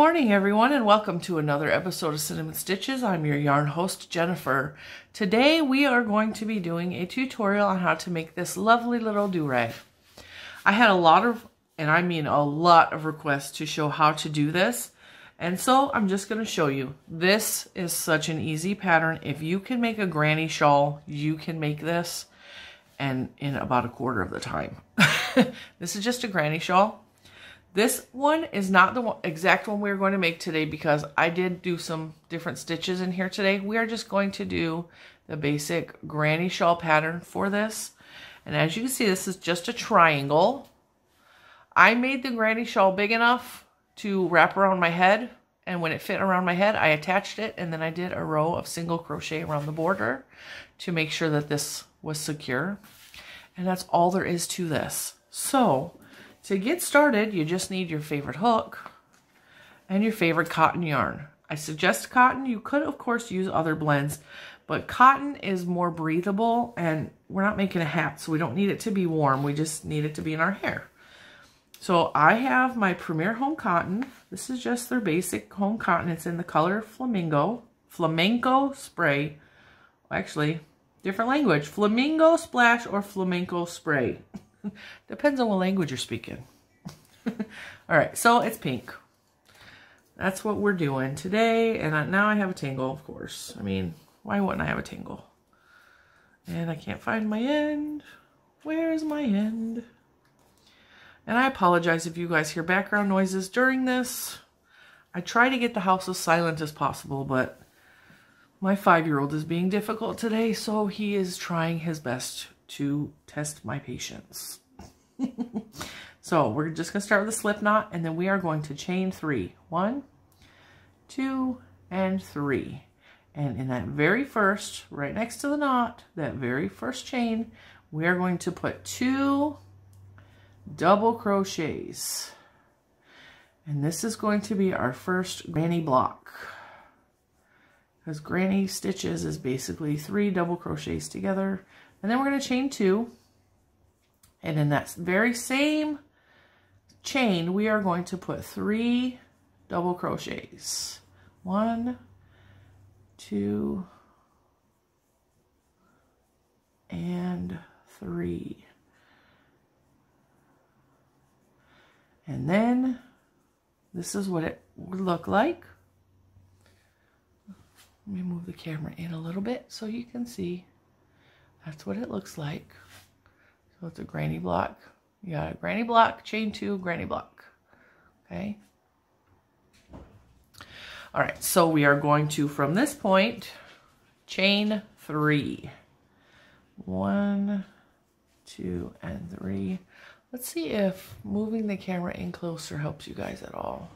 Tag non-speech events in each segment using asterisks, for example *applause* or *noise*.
morning, everyone, and welcome to another episode of Cinnamon Stitches. I'm your yarn host, Jennifer. Today, we are going to be doing a tutorial on how to make this lovely little do-rag. I had a lot of, and I mean a lot of requests to show how to do this, and so I'm just going to show you. This is such an easy pattern. If you can make a granny shawl, you can make this, and in about a quarter of the time. *laughs* this is just a granny shawl. This one is not the one, exact one we're going to make today because I did do some different stitches in here today. We are just going to do the basic granny shawl pattern for this. And as you can see, this is just a triangle. I made the granny shawl big enough to wrap around my head. And when it fit around my head, I attached it and then I did a row of single crochet around the border to make sure that this was secure. And that's all there is to this. So to get started, you just need your favorite hook and your favorite cotton yarn. I suggest cotton. You could, of course, use other blends, but cotton is more breathable and we're not making a hat, so we don't need it to be warm. We just need it to be in our hair. So I have my Premier Home Cotton. This is just their basic home cotton. It's in the color Flamingo. Flamenco Spray. Actually, different language. Flamingo Splash or Flamenco Spray. *laughs* *laughs* Depends on what language you're speaking. *laughs* All right, so it's pink. That's what we're doing today. And I, now I have a tangle, of course. I mean, why wouldn't I have a tangle? And I can't find my end. Where is my end? And I apologize if you guys hear background noises during this. I try to get the house as silent as possible, but my five-year-old is being difficult today, so he is trying his best to test my patience. *laughs* so we're just going to start with a slip knot and then we are going to chain three. One, two, and three. And in that very first, right next to the knot, that very first chain, we are going to put two double crochets. And this is going to be our first granny block. Because granny stitches is basically three double crochets together and then we're going to chain two. And in that very same chain, we are going to put three double crochets. One, two, and three. And then this is what it would look like. Let me move the camera in a little bit so you can see. That's what it looks like. So it's a granny block. You got a granny block, chain two, granny block. Okay. All right, so we are going to, from this point, chain three. One, two, and three. Let's see if moving the camera in closer helps you guys at all.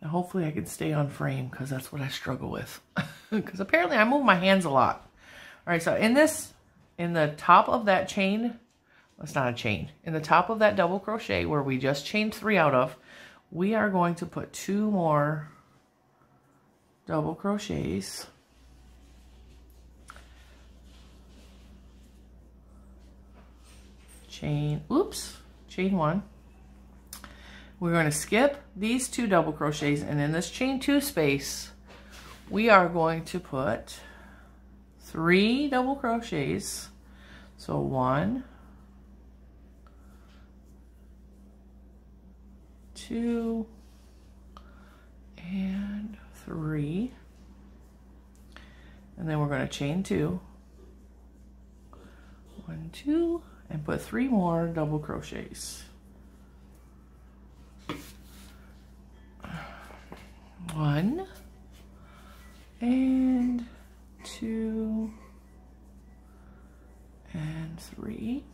And hopefully I can stay on frame because that's what I struggle with. *laughs* Because apparently I move my hands a lot. All right, so in this, in the top of that chain, it's not a chain, in the top of that double crochet where we just chained three out of, we are going to put two more double crochets. Chain, oops, chain one. We're going to skip these two double crochets and in this chain two space, we are going to put three double crochets. So one, two, and three. And then we're going to chain two, one, two, and put three more double crochets. One. And two. And three.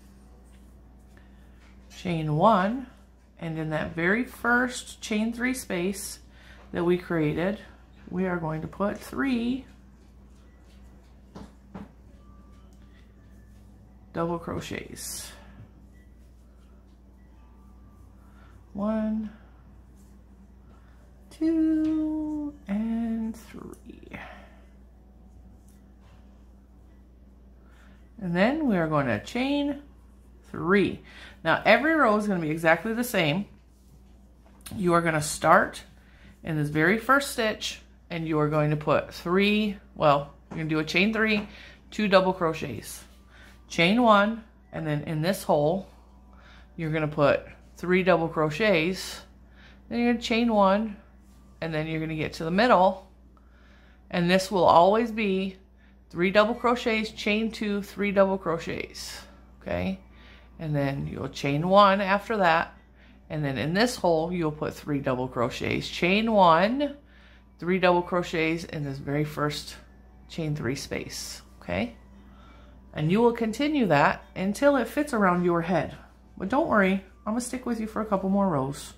Chain one. And in that very first chain three space that we created we are going to put three. Double crochets. One two, and three. And then we are going to chain three. Now every row is going to be exactly the same. You are going to start in this very first stitch and you are going to put three, well, you're going to do a chain three, two double crochets. Chain one, and then in this hole, you're going to put three double crochets. Then you're going to chain one, and then you're going to get to the middle. And this will always be three double crochets, chain two, three double crochets. Okay? And then you'll chain one after that. And then in this hole, you'll put three double crochets. Chain one, three double crochets in this very first chain three space. Okay? And you will continue that until it fits around your head. But don't worry, I'm to stick with you for a couple more rows.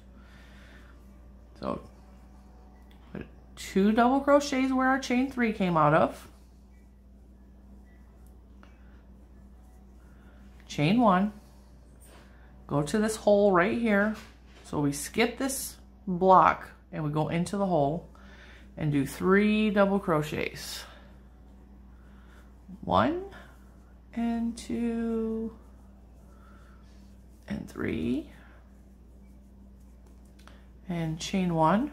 So, two double crochets where our chain three came out of. Chain one. Go to this hole right here. So we skip this block and we go into the hole and do three double crochets. One and two and three and chain one.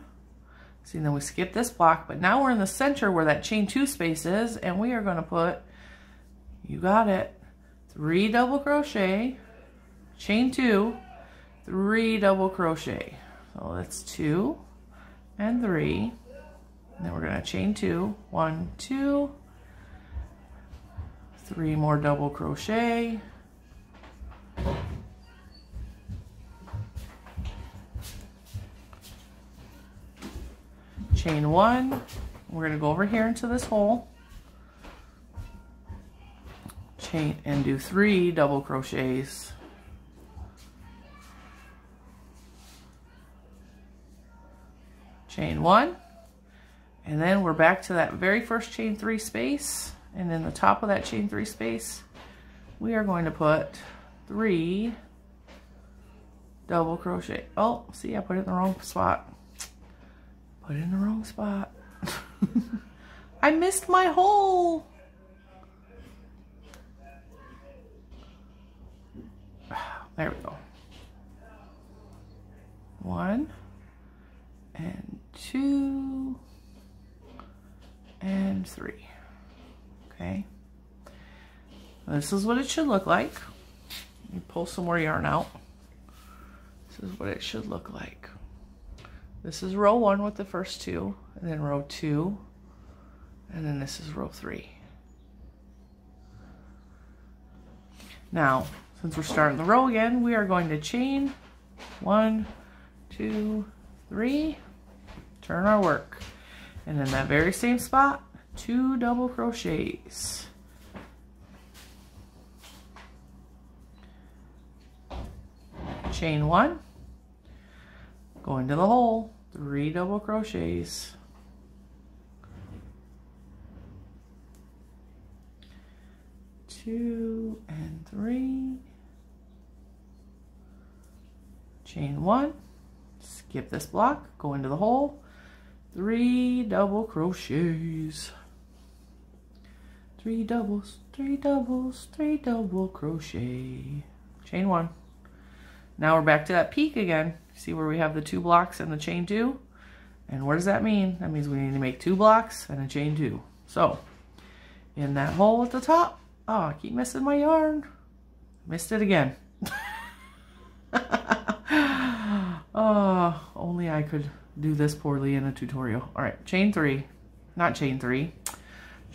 See, then we skip this block, but now we're in the center where that chain two space is, and we are going to put, you got it, three double crochet, chain two, three double crochet. So that's two and three. And then we're going to chain two, one, two, three more double crochet, chain one. We're going to go over here into this hole. Chain and do three double crochets. Chain one. And then we're back to that very first chain three space. And in the top of that chain three space, we are going to put three double crochet. Oh, see, I put it in the wrong spot. Put it in the wrong spot. *laughs* I missed my hole. *sighs* There we go. One and two and three. Okay. This is what it should look like. Me pull some more yarn out. This is what it should look like. This is row one with the first two, and then row two, and then this is row three. Now, since we're starting the row again, we are going to chain one, two, three, turn our work. And in that very same spot, two double crochets. Chain one, go into the hole, three double crochets. Two and three. Chain one, skip this block, go into the hole, three double crochets. Three doubles, three doubles, three double crochet. Chain one. Now we're back to that peak again. See where we have the two blocks and the chain two? And what does that mean? That means we need to make two blocks and a chain two. So, in that hole at the top, oh, I keep missing my yarn. Missed it again. oh, *laughs* only I could do this poorly in a tutorial. All right, chain three, not chain three,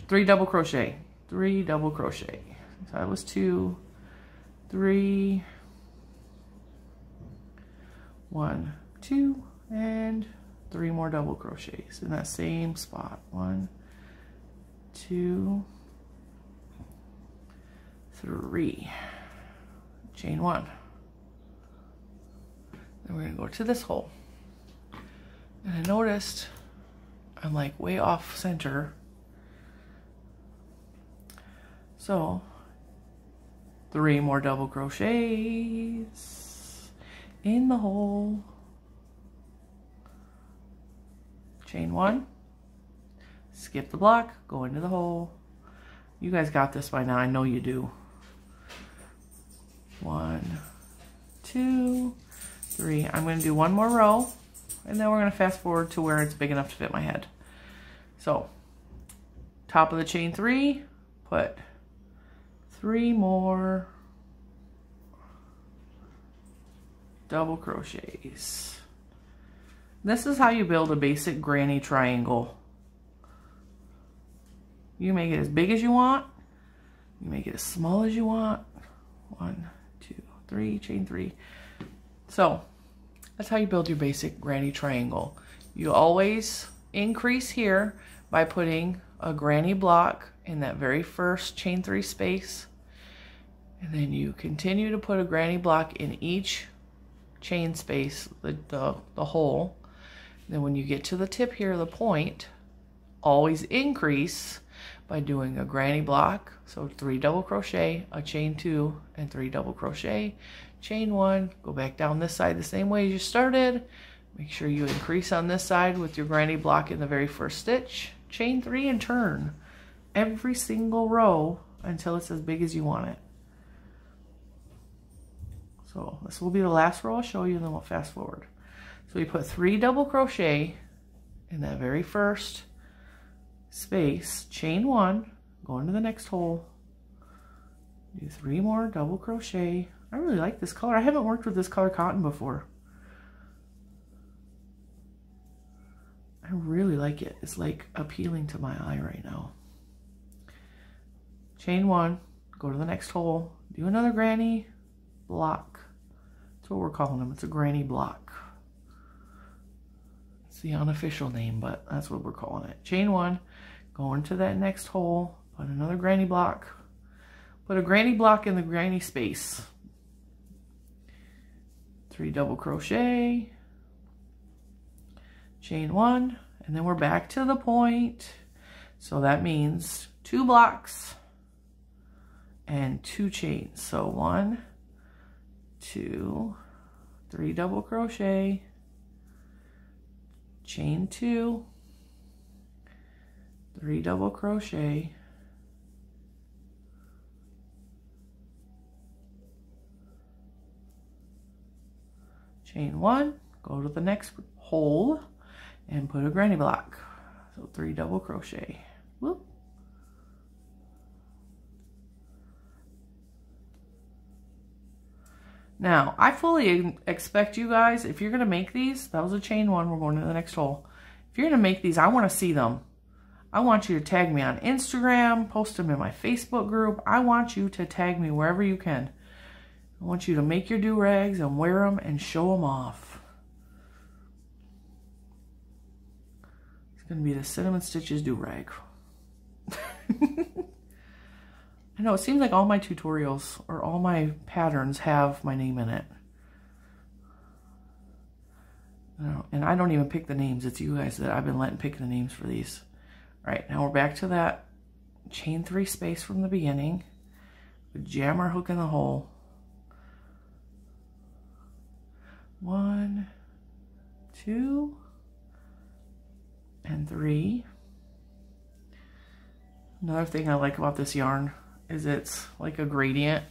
three double crochet, three double crochet. So that was two, three, one, two, and three more double crochets in that same spot. One, two, three. Chain one. Then we're gonna go to this hole. And I noticed I'm like way off center. So three more double crochets in the hole. Chain one, skip the block, go into the hole. You guys got this by now, I know you do. One, two, three. I'm going to do one more row and then we're going to fast forward to where it's big enough to fit my head. So top of the chain three, put three more double crochets. This is how you build a basic granny triangle. You make it as big as you want. You make it as small as you want. One, two, three, chain three. So that's how you build your basic granny triangle. You always increase here by putting a granny block in that very first chain three space. And then you continue to put a granny block in each chain space, the, the, the hole. Then when you get to the tip here, the point, always increase by doing a granny block. So three double crochet, a chain two, and three double crochet. Chain one, go back down this side the same way as you started. Make sure you increase on this side with your granny block in the very first stitch. Chain three and turn every single row until it's as big as you want it. So this will be the last row I'll show you and then we'll fast forward. So we put three double crochet in that very first space, chain one, go into the next hole, do three more double crochet. I really like this color. I haven't worked with this color cotton before. I really like it. It's like appealing to my eye right now. Chain one, go to the next hole, do another granny block. That's what we're calling them. It's a granny block. It's the unofficial name, but that's what we're calling it. Chain one, go into that next hole, put another granny block, put a granny block in the granny space. Three double crochet, chain one, and then we're back to the point. So that means two blocks and two chains. So one, two, three double crochet, chain two, three double crochet, chain one, go to the next hole and put a granny block. So three double crochet. Whoop. Now, I fully expect you guys, if you're going to make these, that was a chain one, we're going to the next hole. If you're going to make these, I want to see them. I want you to tag me on Instagram, post them in my Facebook group. I want you to tag me wherever you can. I want you to make your do-rags and wear them and show them off. It's going to be the Cinnamon Stitches do-rag. *laughs* I know, it seems like all my tutorials or all my patterns have my name in it. and I don't even pick the names. It's you guys that I've been letting pick the names for these. All right, now we're back to that chain three space from the beginning. Jam our hook in the hole. One, two, and three. Another thing I like about this yarn is it's like a gradient.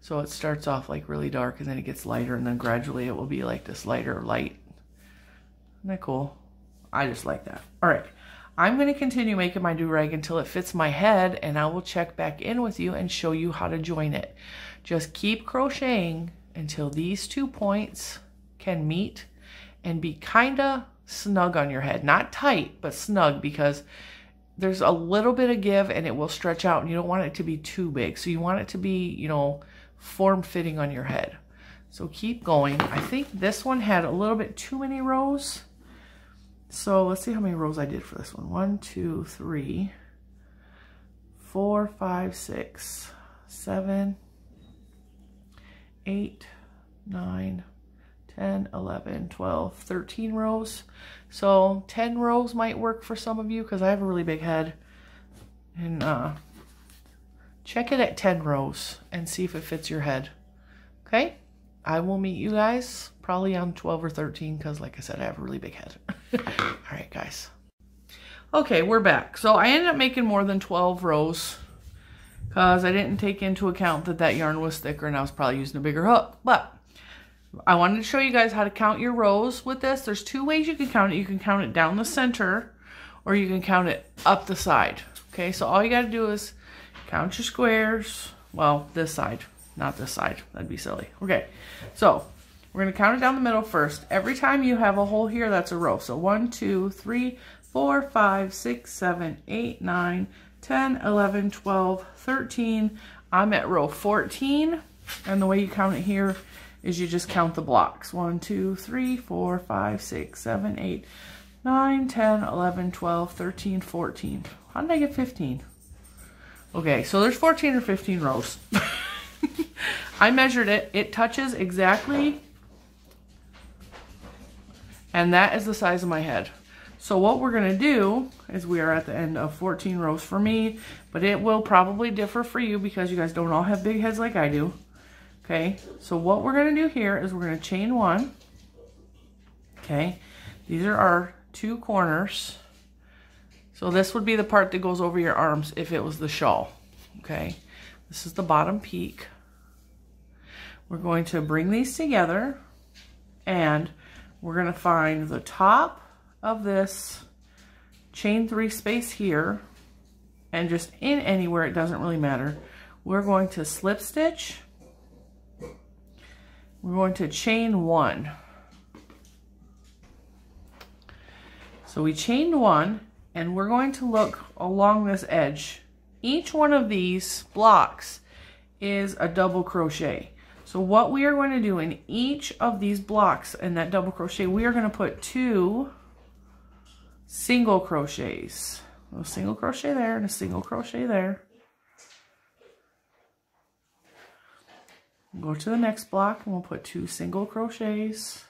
So it starts off like really dark and then it gets lighter and then gradually it will be like this lighter light. Isn't that cool? I just like that. All right. I'm going to continue making my do-rag until it fits my head and I will check back in with you and show you how to join it. Just keep crocheting until these two points can meet and be kind of snug on your head. Not tight, but snug because there's a little bit of give and it will stretch out and you don't want it to be too big. So you want it to be, you know, form fitting on your head. So keep going. I think this one had a little bit too many rows. So let's see how many rows I did for this one. One, two, three, four, five, six, seven, eight, nine, 10, 11, 12, 13 rows. So 10 rows might work for some of you because I have a really big head. And uh, check it at 10 rows and see if it fits your head. Okay? I will meet you guys probably on 12 or 13 because like I said, I have a really big head. *laughs* All right, guys. Okay, we're back. So I ended up making more than 12 rows because I didn't take into account that that yarn was thicker and I was probably using a bigger hook. But I wanted to show you guys how to count your rows with this. There's two ways you can count it. You can count it down the center or you can count it up the side. Okay, so all you got to do is count your squares. Well, this side, not this side. That'd be silly. Okay, so we're going to count it down the middle first. Every time you have a hole here, that's a row. So one, two, three, four, five, six, seven, eight, nine, 10, 11, 12, 13. I'm at row 14. And the way you count it here is you just count the blocks. 1, 2, 3, 4, 5, 6, 7, 8, 9, 10, 11, 12, 13, 14. How did I get 15? Okay, so there's 14 or 15 rows. *laughs* I measured it. It touches exactly. And that is the size of my head. So what we're going to do is we are at the end of 14 rows for me, but it will probably differ for you because you guys don't all have big heads like I do. Okay, so what we're going to do here is we're going to chain one. Okay, these are our two corners. So this would be the part that goes over your arms if it was the shawl. Okay, this is the bottom peak. We're going to bring these together and we're going to find the top of this chain three space here and just in anywhere, it doesn't really matter. We're going to slip stitch. We're going to chain one. So we chained one and we're going to look along this edge. Each one of these blocks is a double crochet. So what we are going to do in each of these blocks in that double crochet, we are going to put two single crochets. A single crochet there and a single crochet there. Go to the next block and we'll put two single crochets.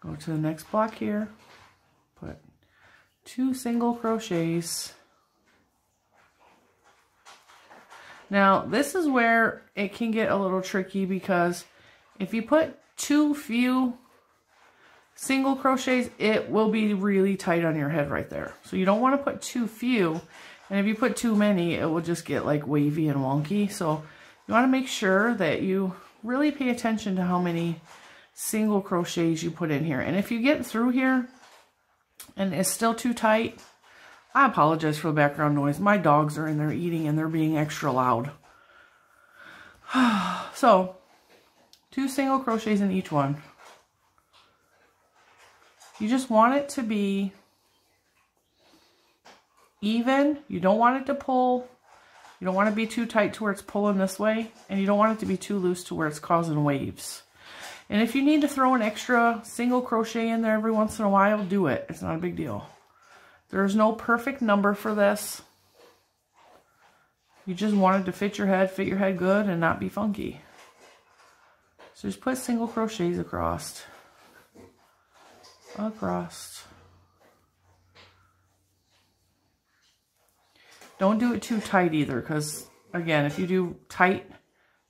Go to the next block here, put two single crochets. Now, this is where it can get a little tricky because if you put too few single crochets, it will be really tight on your head right there. So you don't want to put too few. And if you put too many, it will just get like wavy and wonky. So you want to make sure that you really pay attention to how many single crochets you put in here. And if you get through here and it's still too tight, I apologize for the background noise. My dogs are in there eating and they're being extra loud. *sighs* so two single crochets in each one. You just want it to be even. You don't want it to pull. You don't want to be too tight to where it's pulling this way. And you don't want it to be too loose to where it's causing waves. And if you need to throw an extra single crochet in there every once in a while, do it. It's not a big deal. There's no perfect number for this. You just wanted to fit your head, fit your head good, and not be funky. So just put single crochets across. Across. Don't do it too tight either because, again, if you do tight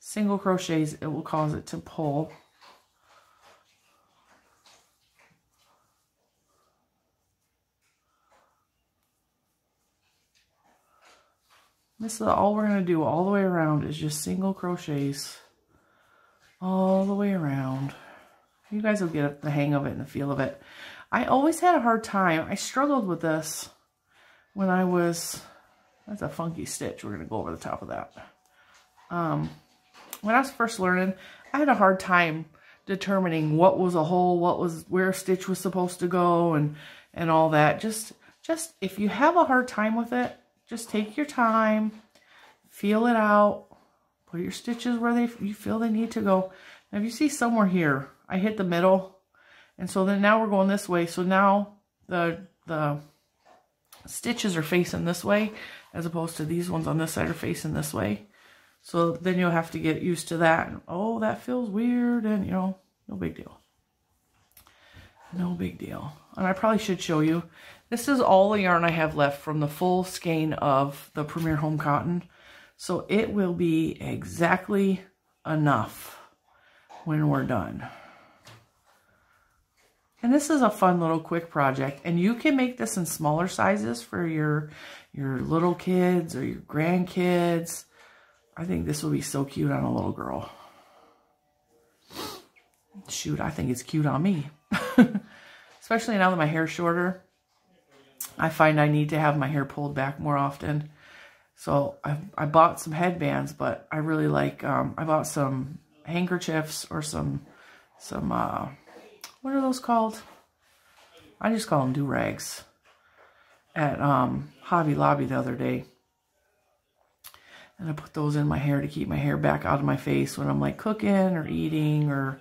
single crochets, it will cause it to pull. This is all we're going to do all the way around is just single crochets all the way around. You guys will get the hang of it and the feel of it. I always had a hard time. I struggled with this when I was, that's a funky stitch. We're going to go over the top of that. Um, when I was first learning, I had a hard time determining what was a hole, what was, where a stitch was supposed to go and, and all that. Just, just, if you have a hard time with it, just take your time, feel it out, Put your stitches where they you feel they need to go. Now, if you see somewhere here, I hit the middle. And so then now we're going this way. So now the, the stitches are facing this way as opposed to these ones on this side are facing this way. So then you'll have to get used to that. Oh, that feels weird. And, you know, no big deal. No big deal. And I probably should show you. This is all the yarn I have left from the full skein of the Premier Home Cotton. So it will be exactly enough when we're done. And this is a fun little quick project. And you can make this in smaller sizes for your, your little kids or your grandkids. I think this will be so cute on a little girl. Shoot, I think it's cute on me. *laughs* Especially now that my hair's shorter. I find I need to have my hair pulled back more often. So I, I bought some headbands, but I really like, um, I bought some handkerchiefs or some, some, uh, what are those called? I just call them do-rags at um, Hobby Lobby the other day. And I put those in my hair to keep my hair back out of my face when I'm like cooking or eating or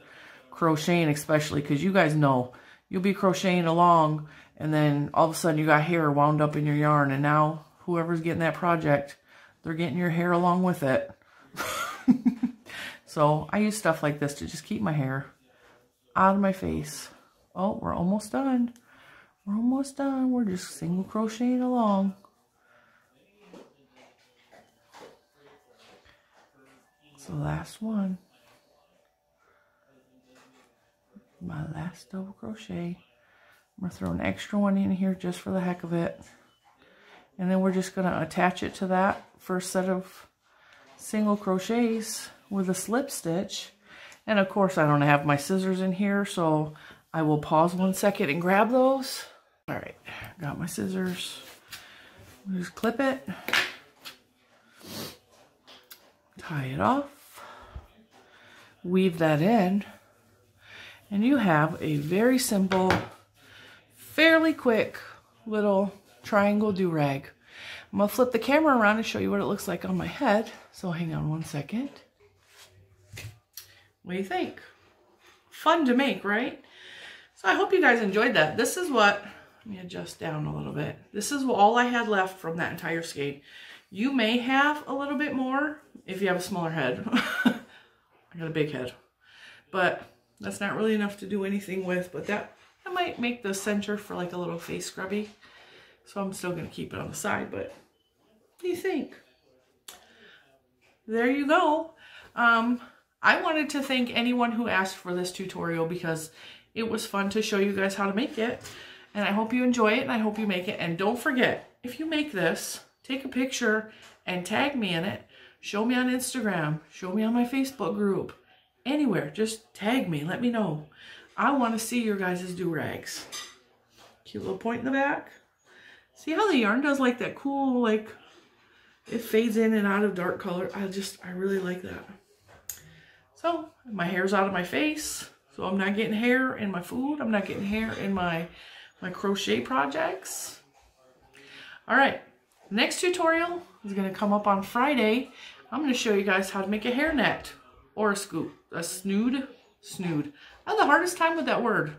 crocheting especially because you guys know you'll be crocheting along and then all of a sudden you got hair wound up in your yarn and now whoever's getting that project, they're getting your hair along with it. *laughs* so I use stuff like this to just keep my hair out of my face. Oh, we're almost done. We're almost done. We're just single crocheting along. It's the last one. My last double crochet. I'm going to throw an extra one in here just for the heck of it. And then we're just going to attach it to that first set of single crochets with a slip stitch. And of course I don't have my scissors in here, so I will pause one second and grab those. All right, got my scissors. Just clip it. Tie it off. Weave that in. And you have a very simple fairly quick little triangle do-rag. I'm to flip the camera around and show you what it looks like on my head. So hang on one second. What do you think? Fun to make, right? So I hope you guys enjoyed that. This is what, let me adjust down a little bit. This is all I had left from that entire skein. You may have a little bit more if you have a smaller head. *laughs* I got a big head. But that's not really enough to do anything with, but that I might make the center for like a little face scrubby. So I'm still to keep it on the side, but what do you think? There you go. Um, I wanted to thank anyone who asked for this tutorial because it was fun to show you guys how to make it. And I hope you enjoy it and I hope you make it. And don't forget, if you make this, take a picture and tag me in it. Show me on Instagram. Show me on my Facebook group. Anywhere. Just tag me. Let me know. I want to see your guys' do-rags. Cute little point in the back. See how the yarn does like that cool, like, it fades in and out of dark color. I just, I really like that. So, my hair's out of my face. So I'm not getting hair in my food. I'm not getting hair in my, my crochet projects. All right, next tutorial is gonna come up on Friday. I'm gonna show you guys how to make a hairnet or a scoop, a snood, snood. I have the hardest time with that word.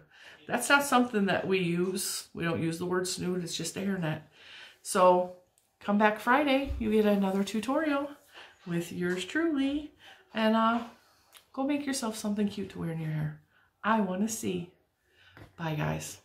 That's not something that we use. We don't use the word snood. It's just a hairnet. So come back Friday. You get another tutorial with yours truly. And uh, go make yourself something cute to wear in your hair. I want to see. Bye, guys.